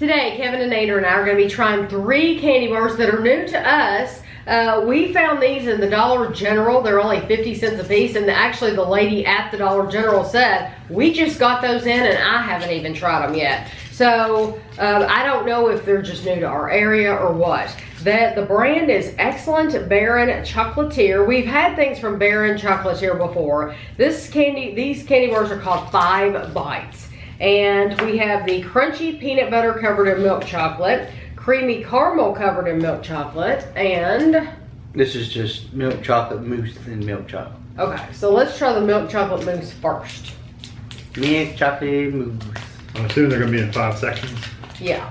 Today, Kevin and Nader and I are going to be trying three candy bars that are new to us. Uh, we found these in the Dollar General. They're only 50 cents a piece. And actually, the lady at the Dollar General said, we just got those in and I haven't even tried them yet. So, uh, I don't know if they're just new to our area or what. That the brand is Excellent Baron Chocolatier. We've had things from Baron Chocolatier before. This candy, these candy bars are called Five Bites. And we have the crunchy peanut butter covered in milk chocolate, creamy caramel covered in milk chocolate, and This is just milk chocolate mousse and milk chocolate. okay, so let's try the milk chocolate mousse first. Milk chocolate mousse. I'm assuming they're gonna be in five sections. Yeah.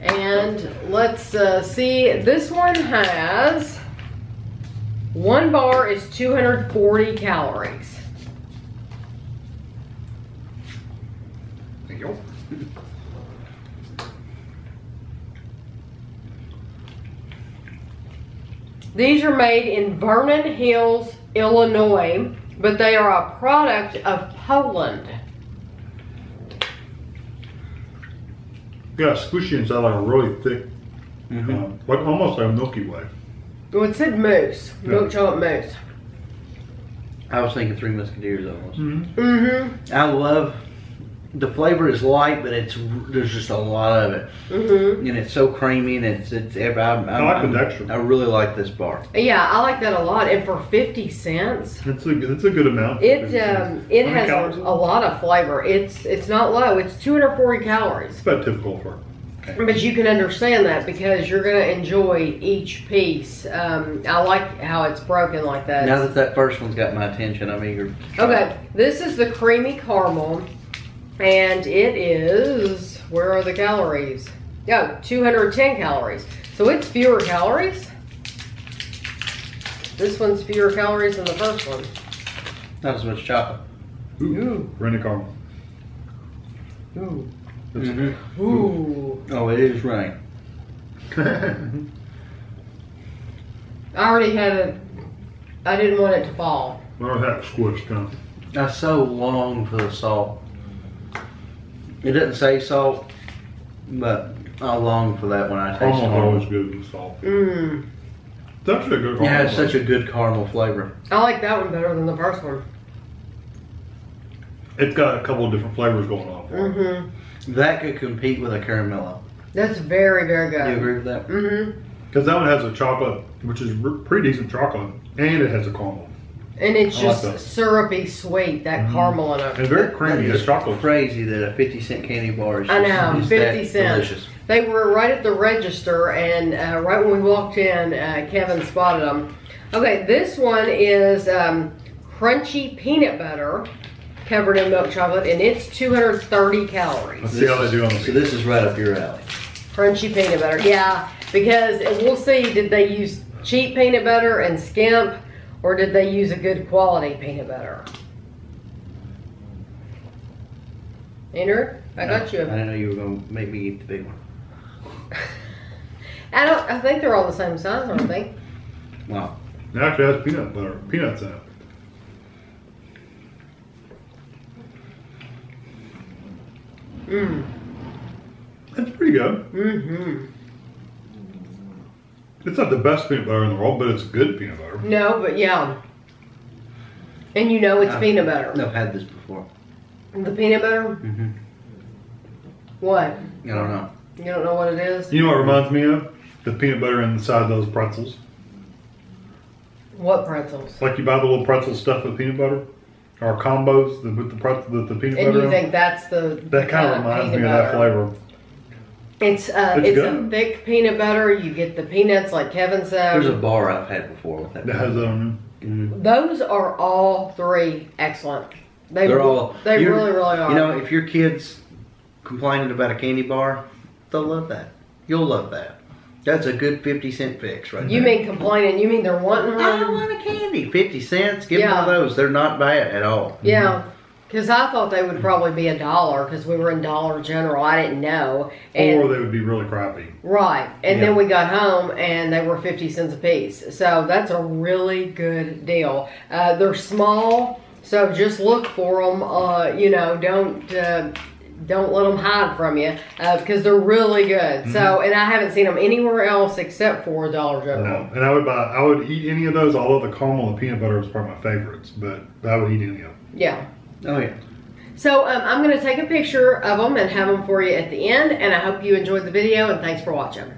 And let's uh, see, this one has one bar is 240 calories. Thank you. These are made in Vernon Hills, Illinois, but they are a product of Poland. Yeah, squishy inside like a really thick, Mhm. uh, like almost like a Milky Way. Well, it said mousse, milk chocolate mousse. I was thinking Three Musketeers almost. Mm-hmm. Mm-hmm. I love the flavor is light, but it's there's just a lot of it, Mm-hmm. and it's so creamy and it's it's. I'm, I'm, I like the I'm- texture. I really like this bar. Yeah, I like that a lot. And for 50 cents, It's a it's a good amount. it um it How has a, a lot of flavor. It's it's not low. It's 240 calories. It's about typical for. But you can understand that because you're gonna enjoy each piece. Um, I like how it's broken like that. Now that that first one's got my attention, I'm eager. to try Okay, it. this is the creamy caramel, and it is, where are the calories? Oh, 210 calories. So it's fewer calories. This one's fewer calories than the first one. Not as much chocolate. Ooh, Rennie caramel. Ooh. It's- Mhm. Ooh. Oh, it is rain. I already had it. I didn't want it to fall. Well, that squish kind of. I so long for the salt. It doesn't say salt, but I long for that when I taste Almost always it. good with salt. Mmm. It's actually a good. Yeah, it's caramel. such a good caramel flavor. I like that one better than the first one. It's got a couple of different flavors going on. Mm-hmm. That could compete with a caramello. That's very, very good. you agree with that? Mm-hmm. Because that one has a chocolate, which is pretty decent chocolate, and it has a caramel. And it's I like just that. syrupy sweet, that Mhm. caramel in it. It's very creamy. It's chocolate. crazy that a 50 cent candy bar is I just, know, is 50 that cents. delicious. They were right at the register, and uh, right when we walked in, uh, Kevin spotted them. Okay, this one is um, crunchy peanut butter covered in milk chocolate, and it's 230 calories. Let's see how they do on So this is right up your alley. Crunchy peanut butter, yeah, because we'll see. Did they use cheap peanut butter and skimp, or did they use a good quality peanut butter? Andrew, I got you. I didn't know you were going to make me eat the big one. I don't. I think they're all the same size, aren't they? Wow. It actually has peanut butter, peanuts in it. Mm. It's pretty good. Mm-hmm. It's not the best peanut butter in the world, but it's good peanut butter. No, but yeah. And you know it's Uh, peanut butter. I've had this before. The peanut butter? hmm What? I don't know. You don't know what it is? You know what it reminds me of? The peanut butter inside those pretzels. What pretzels? Like you buy the little pretzel stuff with peanut butter, or combos with the pretzel, the, the peanut And butter. you in. think that's the that kind of reminds me of that flavor. It's uh, It's it's, a good. thick peanut butter. You get the peanuts, like Kevin said. There's a bar I've had before with that. That has that on Mhm. Those are all three excellent. They They're all. they you're- really really are. You know, if your kids complaining about a candy bar, they'll love that. You'll love that. That's a good fifty cent fix, right you there. mean complaining? You mean they're wanting I one? want a candy. Fifty cents. Give Yeah. them one of those. They're not bad at all. Yeah, because I thought they would probably be a dollar because we were in Dollar General. I didn't know. And or they would be really crappy. Right. And Yeah. then we got home and they were 50 cents a piece. So that's a really good deal. Uh, they're small, so just look for them. Uh, you know, don't uh, don't let them hide from you uh, because they're really good. So, and I haven't seen them anywhere else except for Dollar General. No, and I would buy. I would eat any of those. Although the caramel and the peanut butter is probably my favorites, but I would eat any of them. Yeah. Oh yeah. So um, I'm going to take a picture of them and have them for you at the end. And I hope you enjoyed the video and thanks for watching.